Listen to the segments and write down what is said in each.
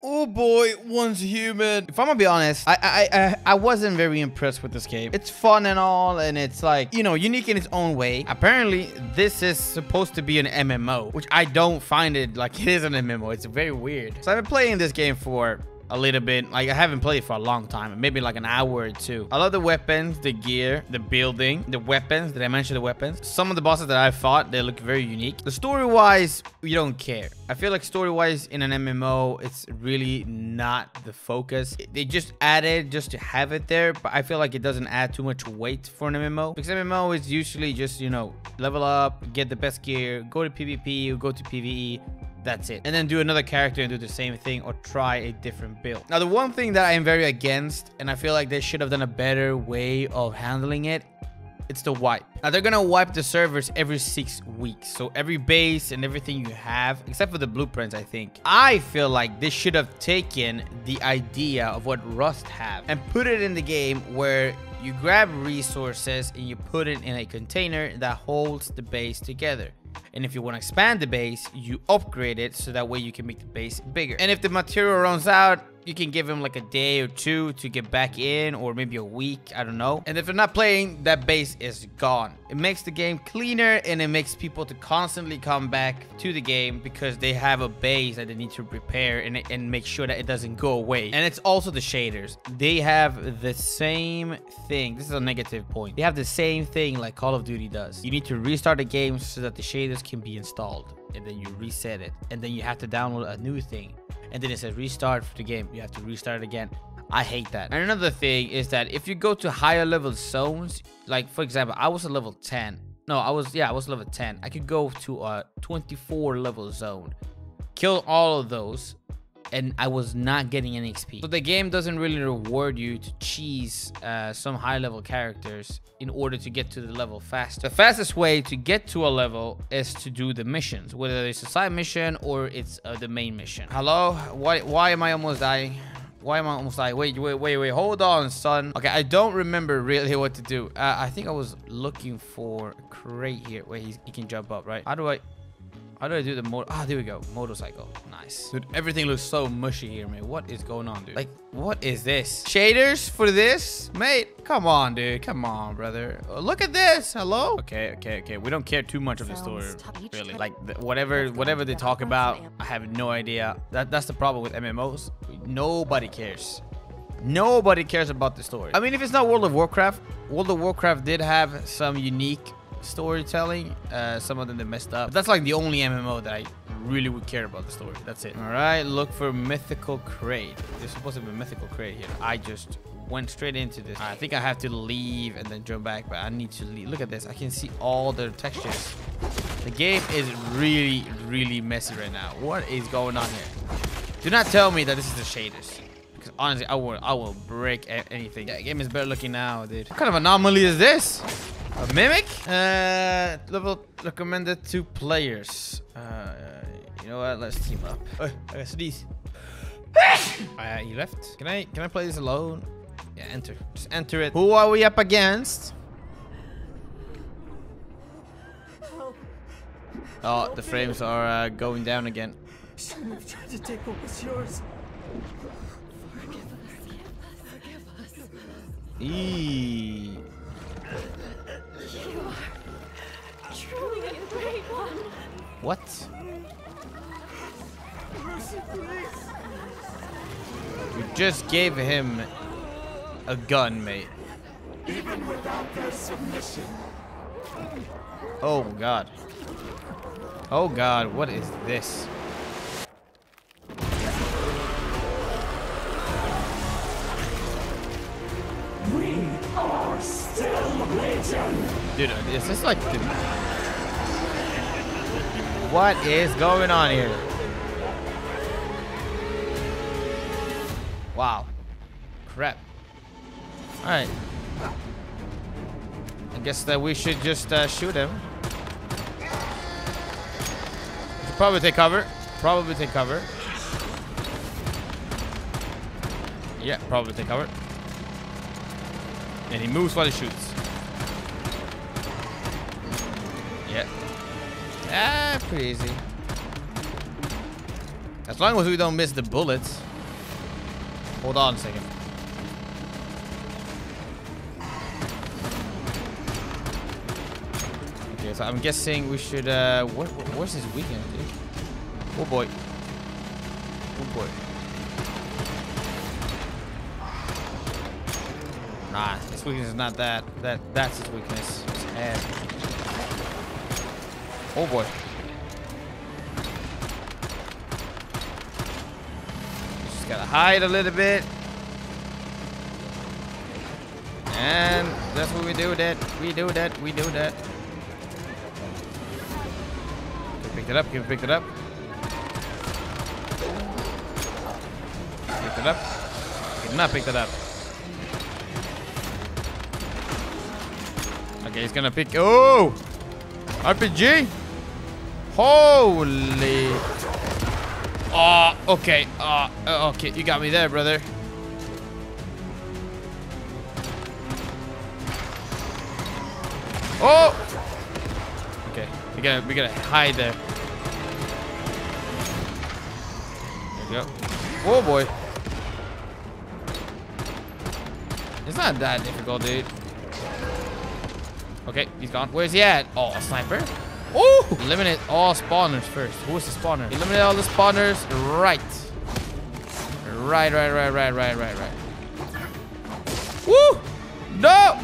Oh boy, Once Human. If I'm gonna be honest, I, I I I wasn't very impressed with this game. It's fun and all, and it's like you know unique in its own way. Apparently, this is supposed to be an MMO, which I don't find it like it is an MMO. It's very weird. So I've been playing this game for a little bit. Like I haven't played for a long time, maybe like an hour or two. I love the weapons, the gear, the building, the weapons. Did I mention the weapons? Some of the bosses that I fought, they look very unique. The story-wise, you don't care. I feel like story-wise in an MMO, it's really not the focus. They just added just to have it there, but I feel like it doesn't add too much weight for an MMO. Because MMO is usually just, you know, level up, get the best gear, go to PvP, go to PvE, that's it. And then do another character and do the same thing or try a different build. Now, the one thing that I am very against, and I feel like they should have done a better way of handling it, it's the wipe. Now, they're gonna wipe the servers every six weeks. So every base and everything you have, except for the blueprints, I think. I feel like this should have taken the idea of what Rust have and put it in the game where you grab resources and you put it in a container that holds the base together. And if you want to expand the base, you upgrade it so that way you can make the base bigger. And if the material runs out, you can give him like a day or two to get back in or maybe a week i don't know. And if you're not playing that base is gone. It makes the game cleaner and it makes people to constantly come back to the game because they have a base that they need to repair and, and make sure that it doesn't go away. And it's also the shaders. They have the same thing. This is a negative point. They have the same thing like call of duty does. You need to restart the game so that the shaders can be installed and then you reset it and then you have to download a new thing and then it says restart the game. You have to restart it again. I hate that. And another thing is that if you go to higher level zones, like for example, I was a level 10. No, I was, yeah, I was level 10. I could go to a 24 level zone, kill all of those, and I was not getting any XP. So the game doesn't really reward you to cheese uh, some high level characters in order to get to the level fast. The fastest way to get to a level is to do the missions, whether it's a side mission or it's uh, the main mission. Hello? Why, why am I almost dying? Why am I almost dying? Wait, wait, wait, wait. Hold on, son. Okay, I don't remember really what to do. Uh, I think I was looking for a crate here where he, he can jump up, right? How do I... How do I do the motor? Ah, there we go. Motorcycle. Nice. Dude, everything looks so mushy here, man. What is going on, dude? Like, what is this? Shaders for this? Mate, come on, dude. Come on, brother. Oh, look at this. Hello? Okay, okay, okay. We don't care too much of the story, really. Like, the, whatever whatever they talk about, I have no idea. That That's the problem with MMOs. Nobody cares. Nobody cares about the story. I mean, if it's not World of Warcraft, World of Warcraft did have some unique storytelling. Uh, some of them they messed up. But that's like the only MMO that I really would care about the story. That's it. All right, look for mythical crate. There's supposed to be a mythical crate here. I just went straight into this. I think I have to leave and then jump back, but I need to leave. Look at this. I can see all the textures. The game is really, really messy right now. What is going on here? Do not tell me that this is the shaders. Because honestly, I will, I will break anything. Yeah, game is better looking now, dude. What kind of anomaly is this? A mimic? Uh, level recommended two players. Uh, you know what? Let's team up. Oh, I got sneeze. uh, he left. Can I can I play this alone? Yeah, enter. Just enter it. Who are we up against? Oh, the frames are uh, going down again. Shouldn't have tried to take what was yours. Forgive us. Forgive us. Eee. Truly a great one. What? Mercy, please. You just gave him a gun, mate. Even without their submission. Oh god. Oh god, what is this? We are still Legion. Dude, is this like the... What is going on here? Wow. Crap. Alright. I guess that we should just uh, shoot him. Should probably take cover. Probably take cover. Yeah, probably take cover. And he moves while he shoots. Ah, pretty easy. As long as we don't miss the bullets. Hold on a second. Okay, so I'm guessing we should, uh, what, what- where's his weakness, dude? Oh boy. Oh boy. Nah, his weakness is not that. That That's his weakness. Head. Oh boy. Just gotta hide a little bit. And that's what we do that. We do that. We do that. Okay, picked it up. Can pick it up? Picked it up. Did not pick it up. Okay, he's gonna pick. Oh! RPG! Holy. Oh, okay. Uh, uh, okay, you got me there, brother. Oh! Okay, we gotta we gotta hide there. There we go. Oh boy. It's not that difficult, dude. Okay, he's gone. Where's he at? Oh, sniper. Oh! Eliminate all spawners first. Who's the spawner? Eliminate all the spawners. Right. Right, right, right, right, right, right, right. Woo! No!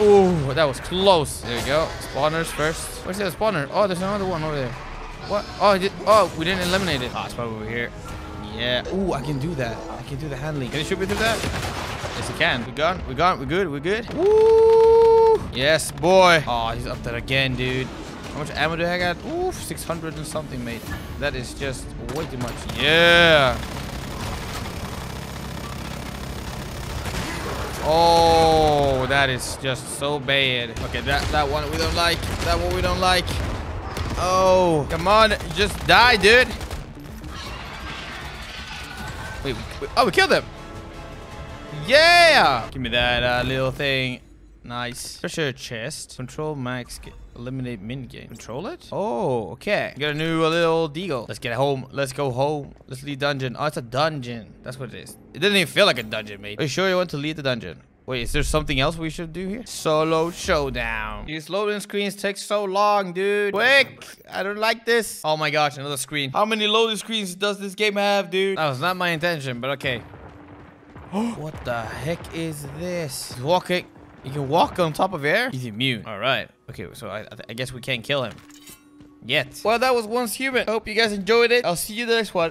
Ooh, that was close. There we go. Spawners first. Where's the other spawner? Oh, there's another one over there. What? Oh, did, oh, we didn't eliminate it. Oh, it's probably over here. Yeah. Ooh, I can do that. I can do the handling. Can you shoot me through that? Yes, you can. We gone. We gone. We good. We good. Woo! Yes, boy. Oh, he's up there again, dude. How much ammo do I got? Oof, 600 and something, mate. That is just way too much. Yeah. Oh, that is just so bad. Okay, that that one we don't like. That one we don't like. Oh, come on, just die, dude. Wait, wait oh, we killed him. Yeah! Give me that uh, little thing. Nice. Treasure chest. Control max. Eliminate min game. Control it? Oh, okay. Got a new uh, little deagle. Let's get home. Let's go home. Let's leave dungeon. Oh, it's a dungeon. That's what it is. It doesn't even feel like a dungeon, mate. Are you sure you want to leave the dungeon? Wait, is there something else we should do here? Solo showdown. These loading screens take so long, dude. Quick! I don't like this. Oh my gosh, another screen. How many loading screens does this game have, dude? That was not my intention, but okay. what the heck is this? He's walking. You can walk on top of air? He's immune. All right. Okay, so I, I, guess we can't kill him. Yet. Well, that was Once Human. I hope you guys enjoyed it. I'll see you in the next one.